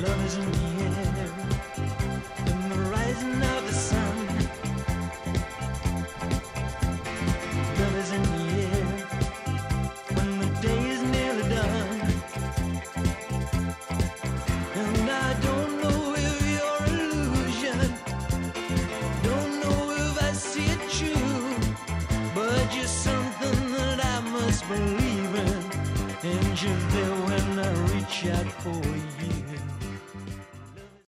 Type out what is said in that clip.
Love is in the engine there when I reach out for you.